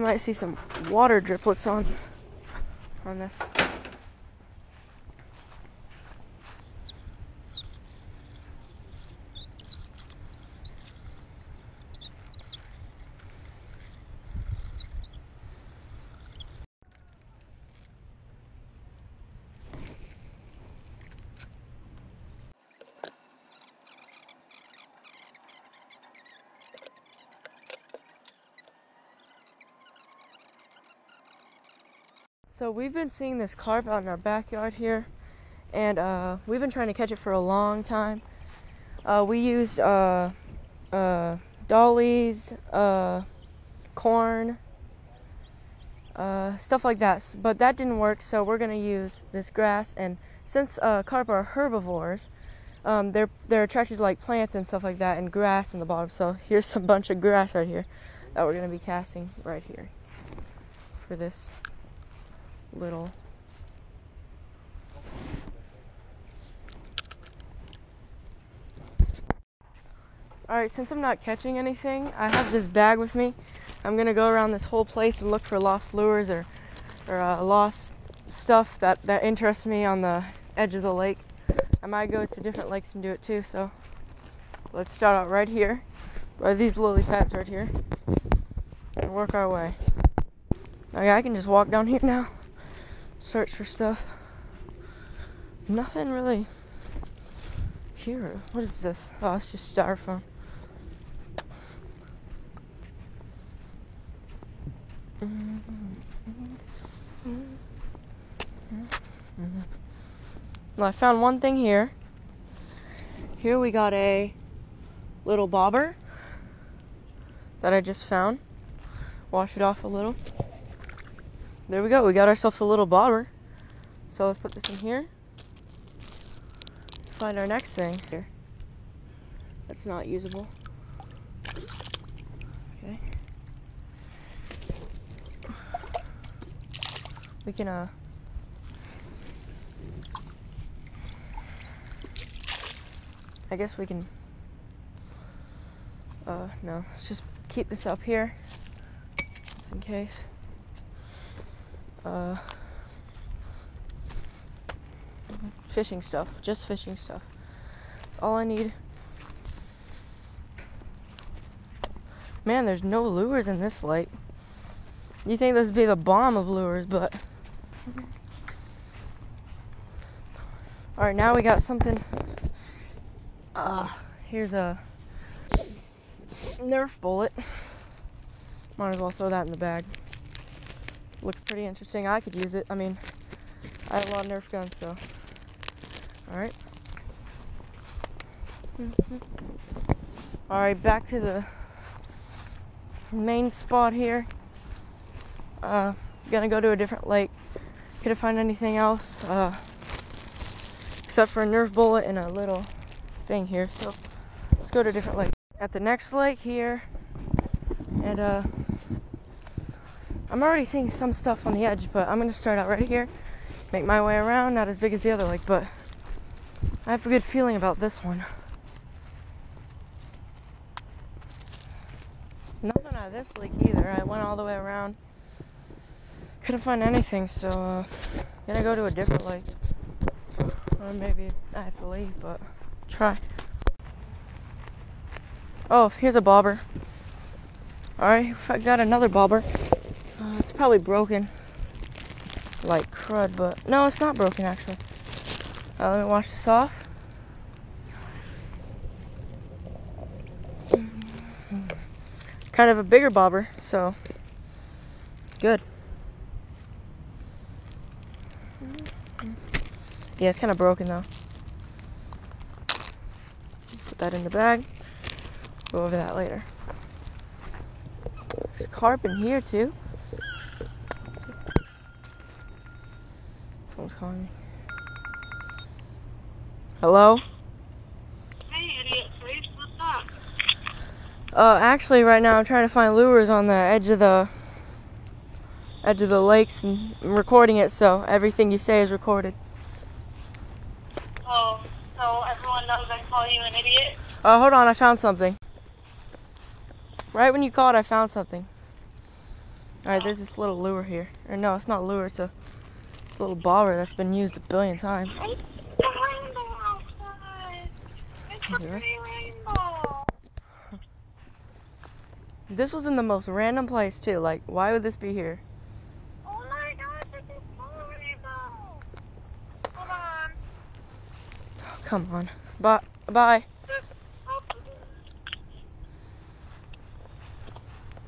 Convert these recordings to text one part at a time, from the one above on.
might see some water driplets on on this. So we've been seeing this carp out in our backyard here, and uh, we've been trying to catch it for a long time. Uh, we used uh, uh dollies, uh, corn, uh, stuff like that, but that didn't work. So we're gonna use this grass, and since carp are herbivores, um, they're they're attracted to like plants and stuff like that, and grass in the bottom. So here's some bunch of grass right here that we're gonna be casting right here for this little Alright, since I'm not catching anything, I have this bag with me. I'm gonna go around this whole place and look for lost lures or, or uh, lost stuff that, that interests me on the edge of the lake. I might go to different lakes and do it too, so let's start out right here, by these lily pads right here, and work our way. Okay, I can just walk down here now search for stuff. Nothing really here. What is this? Oh, it's just styrofoam. Well, I found one thing here. Here we got a little bobber that I just found. Wash it off a little. There we go. We got ourselves a little bobber. So let's put this in here. Find our next thing here. That's not usable. Okay. We can uh I guess we can uh no, let's just keep this up here just in case uh, fishing stuff, just fishing stuff. That's all I need. Man, there's no lures in this lake. You think this would be the bomb of lures, but. Alright, now we got something. Uh, here's a Nerf bullet. Might as well throw that in the bag looks pretty interesting. I could use it. I mean, I have a lot of Nerf guns, so. Alright. Alright, back to the main spot here. Uh, gonna go to a different lake. Couldn't find anything else, uh, except for a Nerf bullet and a little thing here. So, let's go to a different lake. At the next lake here, and uh, I'm already seeing some stuff on the edge, but I'm to start out right here, make my way around, not as big as the other lake, but I have a good feeling about this one. Nothing out of this lake either. I went all the way around. Couldn't find anything, so uh, gonna go to a different lake. Or maybe I have to leave, but try. Oh, here's a bobber. Alright, I got another bobber. Probably broken. Like crud, but no, it's not broken actually. Uh, let me wash this off. Kind of a bigger bobber, so good. Yeah, it's kind of broken though. Put that in the bag. Go over that later. There's carp in here too. Calling me. Hello? Hey, idiot face, what's up? Uh, actually, right now I'm trying to find lures on the edge of the edge of the lakes and I'm recording it, so everything you say is recorded. Oh, so everyone knows I call you an idiot? Uh, hold on, I found something. Right when you called, I found something. Alright, there's this little lure here. Or no, it's not lure, it's a, little bobber that's been used a billion times. It's the rainbow outside. It's a pretty rainbow. This was in the most random place too. Like, why would this be here? Oh my gosh, it's a full rainbow. Hold on. Oh, come on. Bye. Bye.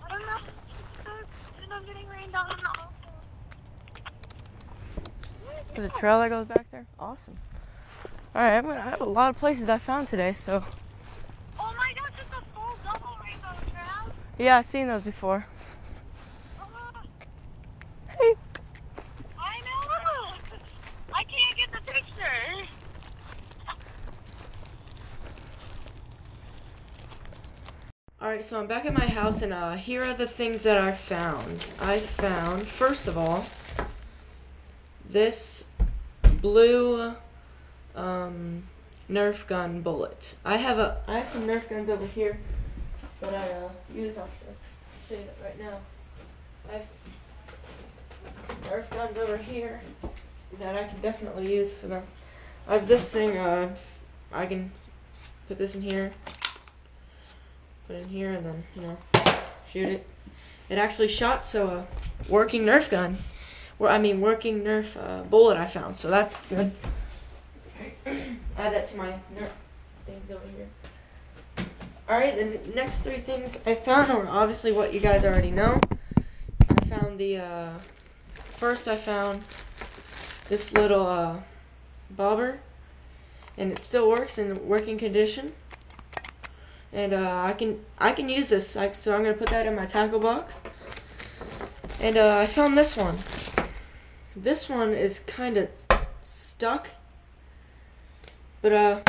I don't know. I'm getting rained on. There's a trail that goes back there. Awesome. Alright, I'm gonna- I have a lot of places I found today, so Oh my gosh, it's a full double rainbow, Trav. yeah, I've seen those before. Oh, Hey. I know. I can't get the picture. Alright, so I'm back at my house and uh here are the things that I found. I found first of all this blue um Nerf gun bullet. I have a I have some Nerf guns over here that I uh use I'll show, you that right now. I have Nerf guns over here that I can definitely use for them. I have this thing uh I can put this in here put it in here and then you know shoot it. It actually shot so a working Nerf gun, I mean working Nerf uh, bullet I found. So that's good. Add that to my Nerf things over here. All right, the next three things I found are obviously what you guys already know. I found the uh, first I found this little uh, bobber, and it still works in working condition and uh, I can I can use this. So I'm gonna put that in my tackle box. And uh, I found this one. This one is kind of stuck, but uh,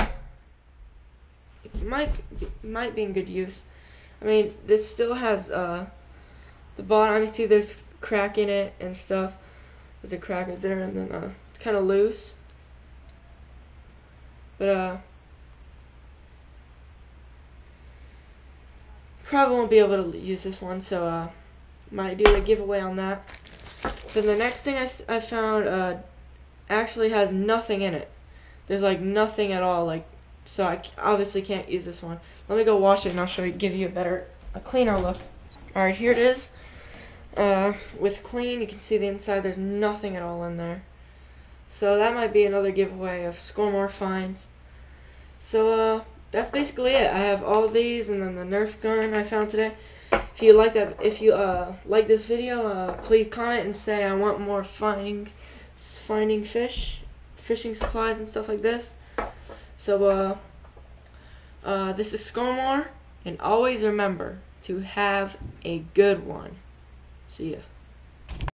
it might might be in good use. I mean, this still has uh the bottom. You see, there's crack in it and stuff. There's a crack right there, and then uh, it's kind of loose. But uh. probably won't be able to use this one, so uh, might do a giveaway on that. Then the next thing I, I found uh, actually has nothing in it. There's like nothing at all, like so I obviously can't use this one. Let me go wash it and I'll show you, give you a better, a cleaner look. All right, here it is. Uh, with clean, you can see the inside. There's nothing at all in there. So that might be another giveaway of score more finds. So uh, that's basically it. I have all these and then the Nerf gun I found today. If you like if you uh, like this video, uh, please comment and say I want more finding, finding fish, fishing supplies and stuff like this. So uh, uh, this is Scoremore, and always remember to have a good one. See ya.